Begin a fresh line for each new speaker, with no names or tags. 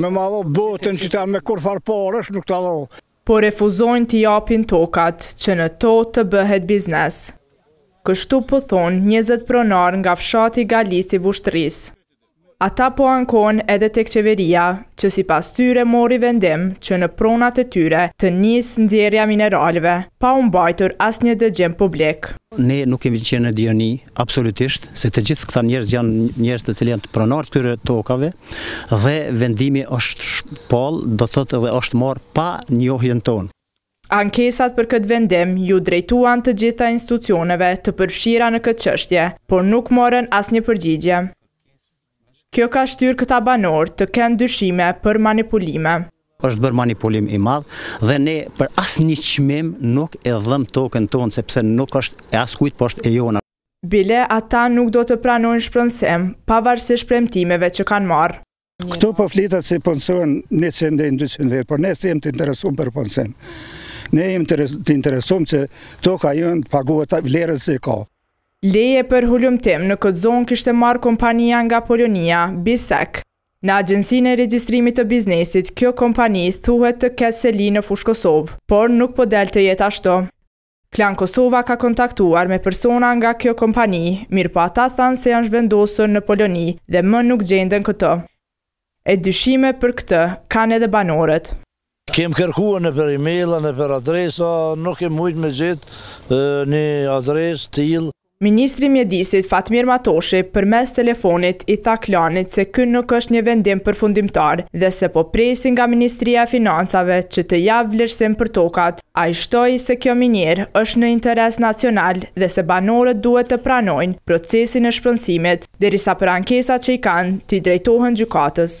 Me ma dhanë botën, që tash me kurrfarë paresh nuk ta dhamë.
Po refuzojnë t'i japin tokat që në to të bëhet biznes. Kështu po thonë njëzet pronarë nga fshati Galicë i Vushtrrisë. Ata po ankohen edhe tek qeveria që sipas tyre mori vendim që në pronat e tyre të nisë nxjerrja e mineraleve pa u mbajtur asnjë dëgjim publik.
Ne nuk kemi qenë në dijeni absolutisht se të gjithë këta njerëz janë njerëz të cilët janë pronarët e këtyre tokave. Dhe vendimi është shpall, do të thotë dhe është marrë pa njohjen tonë.
Ankesat për këtë vendim iu drejtuan të gjitha institucioneve të përfshira në këtë çështje, por nuk morën asnjë përgjigje. Kjo ka shtyrë këta banorë të kenë dyshime për manipulime.
Është bërë manipulim i madh dhe ne për asnjë çmim nuk e dhamë tokën tonë, sepse nuk është e askujt, po është e jona.
Bile ata nuk do të pranojnë shpronësim, pavarësisht premtimeve që kanë marrë.
Këtu po flitet se punësohen njëqind deri në dyqind vetë, por ne s'jem të interesum për punësim. Ne jem të interesum që toka jonë të paguhet vlerës që ka.
Leje për hulumtim në këtë zonë kishte marrë kompania nga Polonia, Bisek. Në Agjencinë e Regjistrimit të Biznesit, kjo kompani thuhet të ketë seli në Fushë-Kosovë, por nuk po del të jetë ashtu. Klan Kosova ka kontaktuar me persona nga kjo kompani, mirëpo ata thanë se janë zhvendosur në Poloni dhe më nuk gjenden këtu. E dyshime për këtë kanë edhe banorët.
Kem kërkuar nëpër emaila, nëpër adresa, nuk kem mujt me gjetë një adresë të tillë.
Ministri i Mjedisit, Fatmir Matoshi, përmes telefonit i tha Klanit se ky nuk është një vendim përfundimtar dhe se po presin nga Ministria e Financave që të japë vlerësim për tokat. Ai shtoi se kjo minierë është në interes nacional dhe se banorët duhet të pranojnë procesin e shpronësimit, derisa për ankesat që i kanë t'i drejtohen gjykatës.